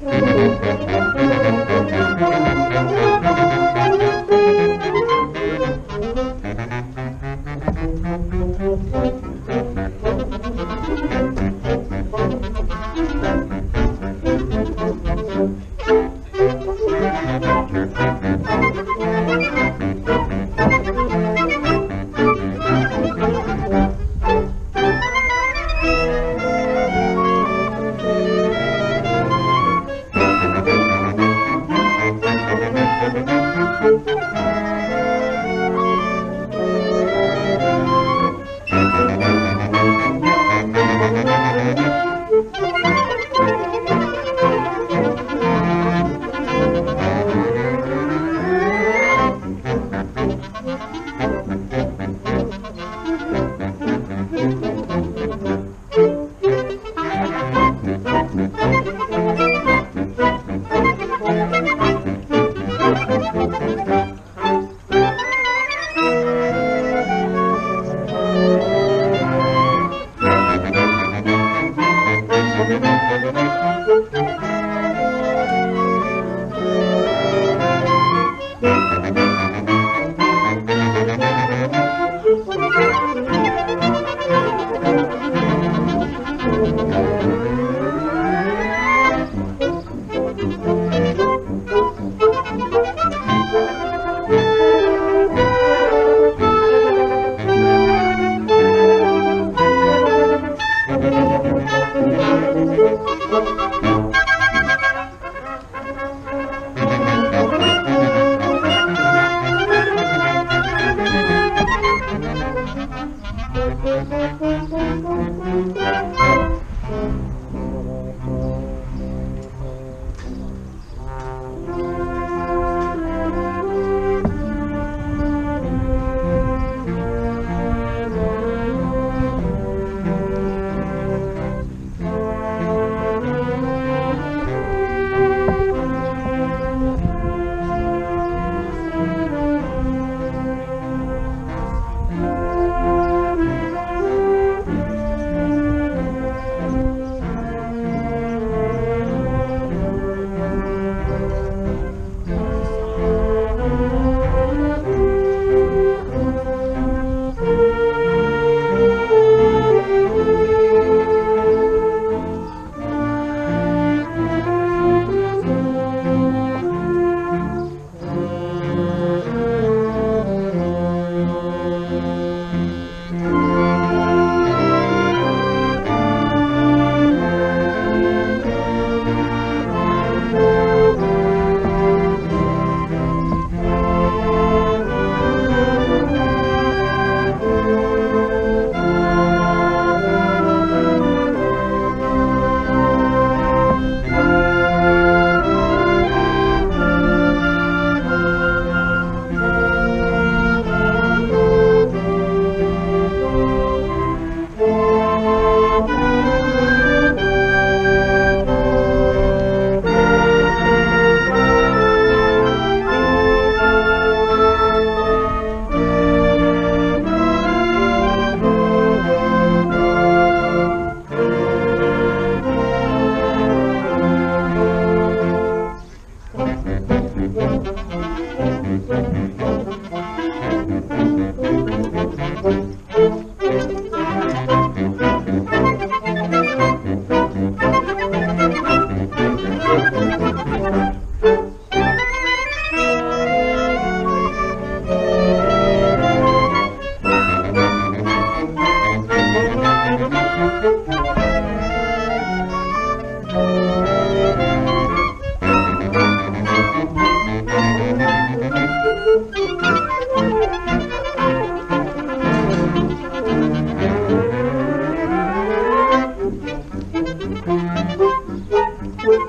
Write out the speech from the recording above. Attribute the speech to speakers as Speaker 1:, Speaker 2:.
Speaker 1: Música
Speaker 2: Thank you.